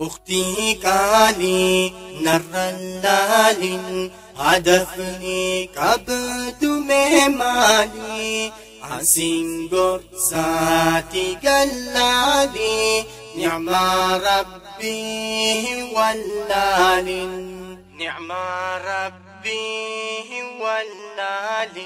أختي قالي نر اللال هدفني كبد مالي عسين قرصاتي قلالي نعم ربي ولال نعم ربي ولال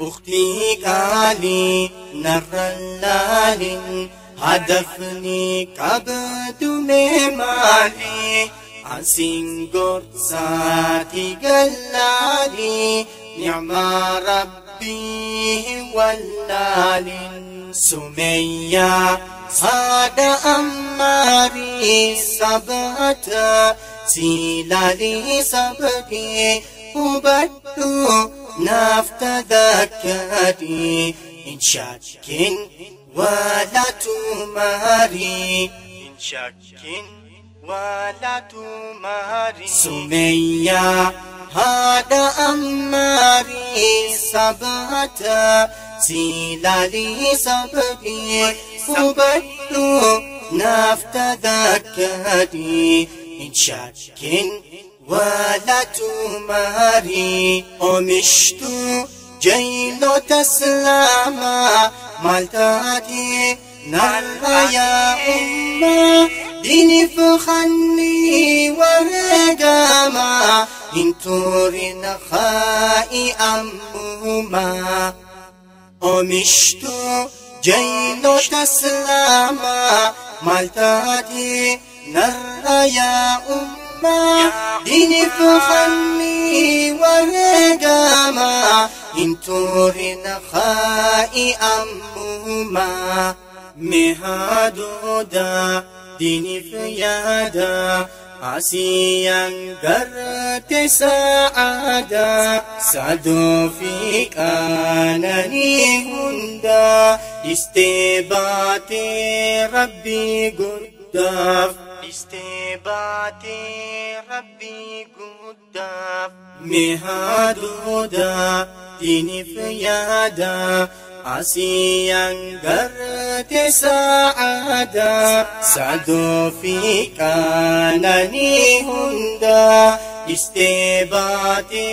أختي قالي نر اللال هدفني كبد مالي. عسين قرصاتي قلالي. نعم ربي ولال سمية صاد أماري. سبتا سيلالي سبتي وبدو نفت ذكري إن شك ولا تماري إن شك ولا تماري. سمية هذا أماري سبتا سيلالي سببي وبدو نفت ذكري إن شك ولا تماري أمشتو جيلو تسلاما مالتاتي نرى يا أمة. ديني فخني ورقاما انتوري نخائي أموما. أمشتو جيلو تسلاما مالتاتي نرى يا أمة. ديني فخني ورقاما انتوري نخائي أموما مهادودا ديني فيادا عسيا قرت سعادا سعدو فيك أنني هندا استباتي ربي قداف استباتي ربي قداف مهادودا ديني فيادا عسيا قرت سعادا سعدو في كانني هندا استباتي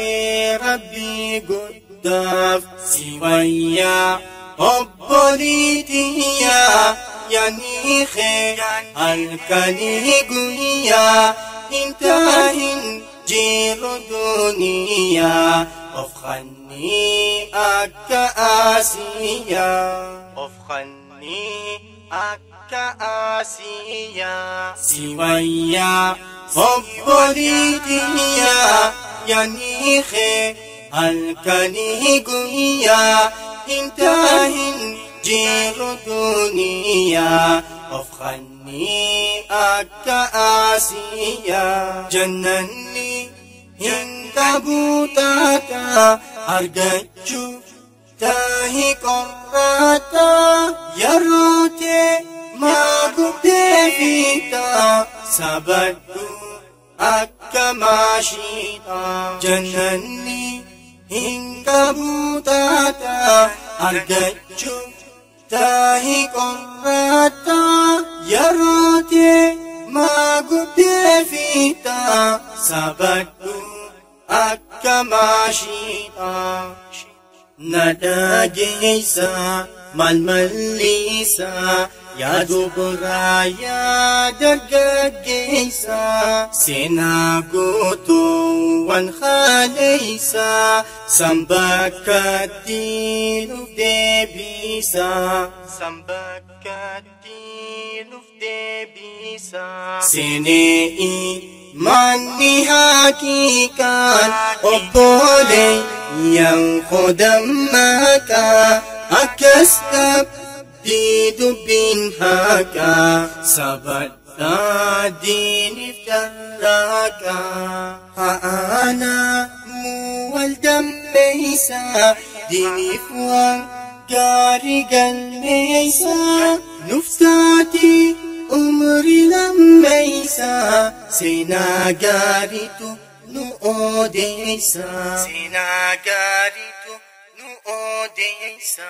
ربي قداف سويا أبوليتيا يعني خير الكني قويا انتهن جير دنيا. أفخني أكا آسيا. أفخني أكا آسيا. سويا فبوليتيا يعني خير الكني قويا انتهن جير دنيا أفخني أكا آسيا جنني هند بوتاتا أرجتشو تاهي قراتا يروتي ما قد فيتا سبدو أكا ماشيتا جنني هند بوتاتا أرجتشو تاهي قراتا يروتي ما قد فيتا سبدو أكا ماشيتا نداجيسا مالمليسا يا دبرا يا درجيسا سينا قوتو وانخاليسا سمبك الدين ديبيسا سمبك الدين ديبيسا سيني manni hakikaan obboleeyyan hodammaaqaa akkas dhabdii dubbiin haqaa sabadhaa diiniif carraaqaa ha'aanaa wal dammeeysaa diiniif waan gaarii galmeeysaa nuftaatii umri lammeeysa seenaa gaariitu nu odeeysa seenaa gaariitu nu odeeysa